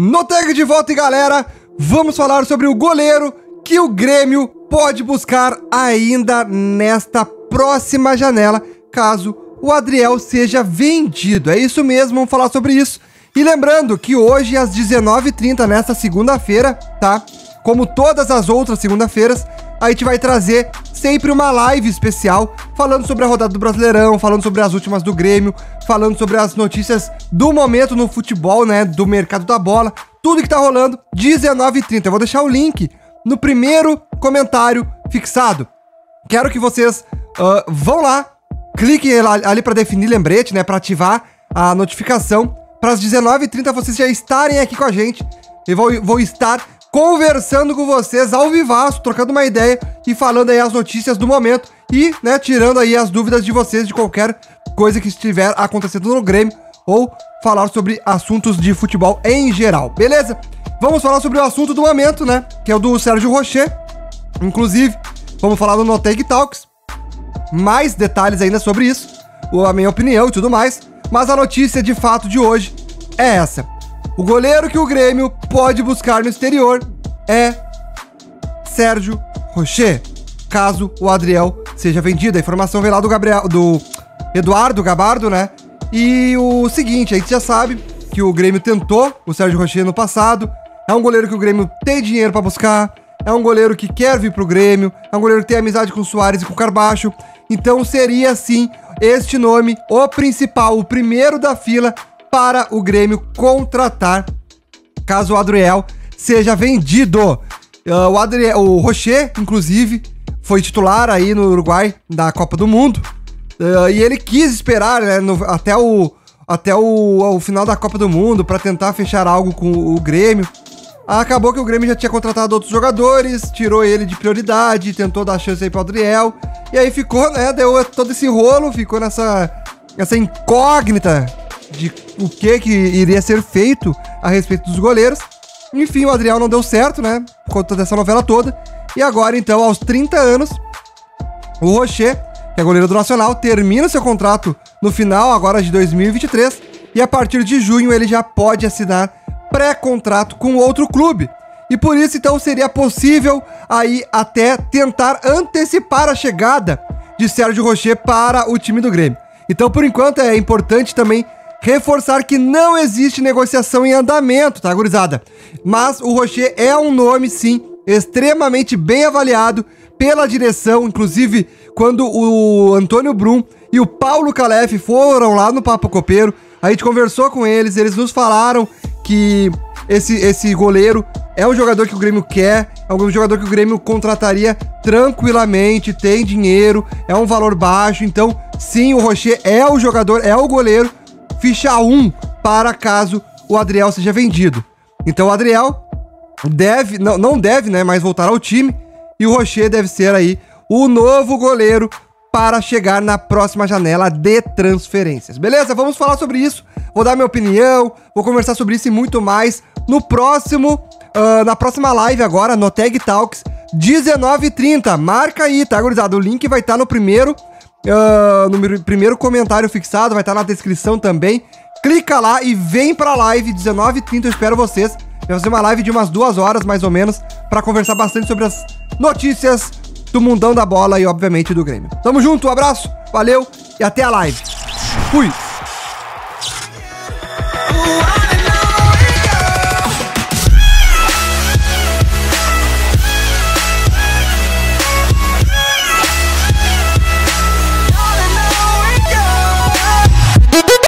No tag de volta, galera, vamos falar sobre o goleiro que o Grêmio pode buscar ainda nesta próxima janela, caso o Adriel seja vendido. É isso mesmo, vamos falar sobre isso. E lembrando que hoje às 19h30, nesta segunda-feira, tá? Como todas as outras segunda-feiras, a gente vai trazer sempre uma live especial falando sobre a rodada do Brasileirão, falando sobre as últimas do Grêmio, falando sobre as notícias do momento no futebol, né, do mercado da bola, tudo que tá rolando, 19h30. Eu vou deixar o link no primeiro comentário fixado. Quero que vocês uh, vão lá, cliquem ali para definir lembrete, né, para ativar a notificação para as 19h30 vocês já estarem aqui com a gente. Eu vou, vou estar conversando com vocês ao vivaço, trocando uma ideia e falando aí as notícias do momento e, né, tirando aí as dúvidas de vocês de qualquer coisa que estiver acontecendo no Grêmio ou falar sobre assuntos de futebol em geral, beleza? Vamos falar sobre o assunto do momento, né, que é o do Sérgio Rocher. Inclusive, vamos falar no Noteg Talks. Mais detalhes ainda sobre isso, a minha opinião e tudo mais. Mas a notícia de fato de hoje é essa. O goleiro que o Grêmio pode buscar no exterior é Sérgio Rocher, caso o Adriel seja vendido. A informação vem lá do Gabriel, do Eduardo Gabardo, né? E o seguinte, a gente já sabe que o Grêmio tentou o Sérgio Rocher no passado. É um goleiro que o Grêmio tem dinheiro para buscar. É um goleiro que quer vir pro Grêmio. É um goleiro que tem amizade com o Soares e com o Carbacho. Então seria sim este nome o principal, o primeiro da fila para o Grêmio contratar caso o Adriel seja vendido. Uh, o, Adriel, o Rocher, inclusive, foi titular aí no Uruguai da Copa do Mundo. Uh, e ele quis esperar né, no, até, o, até o, o, final da Copa do Mundo para tentar fechar algo com o Grêmio. Acabou que o Grêmio já tinha contratado outros jogadores, tirou ele de prioridade, tentou dar chance aí pro Adriel. E aí ficou, né? Deu todo esse rolo, ficou nessa, essa incógnita de o que que iria ser feito a respeito dos goleiros. Enfim, o Adriel não deu certo, né? Por conta dessa novela toda. E agora, então, aos 30 anos, o Rocher, que é goleiro do Nacional, termina seu contrato no final agora de 2023 e a partir de junho ele já pode assinar pré-contrato com outro clube. E por isso, então, seria possível aí até tentar antecipar a chegada de Sérgio Rocher para o time do Grêmio. Então, por enquanto, é importante também reforçar que não existe negociação em andamento, tá, gurizada? Mas o Rocher é um nome, sim, extremamente bem avaliado pela direção, inclusive quando o Antônio Brum e o Paulo Calef foram lá no Papo Copeiro, a gente conversou com eles, eles nos falaram que esse, esse goleiro é um jogador que o Grêmio quer, é um jogador que o Grêmio contrataria tranquilamente, tem dinheiro, é um valor baixo, então sim, o Rocher é o jogador, é o goleiro ficha 1 para caso o Adriel seja vendido. Então o Adriel deve, não, não deve, né, mais voltar ao time e o Rocher deve ser aí o novo goleiro para chegar na próxima janela de transferências. Beleza? Vamos falar sobre isso. Vou dar minha opinião, vou conversar sobre isso e muito mais no próximo, uh, na próxima live agora, no Tag Talks, 19h30. Marca aí, tá, gurizada? O link vai estar tá no primeiro uh, no primeiro comentário fixado, vai estar tá na descrição também. Clica lá e vem pra live, 19h30, eu espero vocês. Vai fazer uma live de umas duas horas, mais ou menos, para conversar bastante sobre as notícias do mundão da bola e, obviamente, do Grêmio. Tamo junto, um abraço, valeu e até a live. Fui!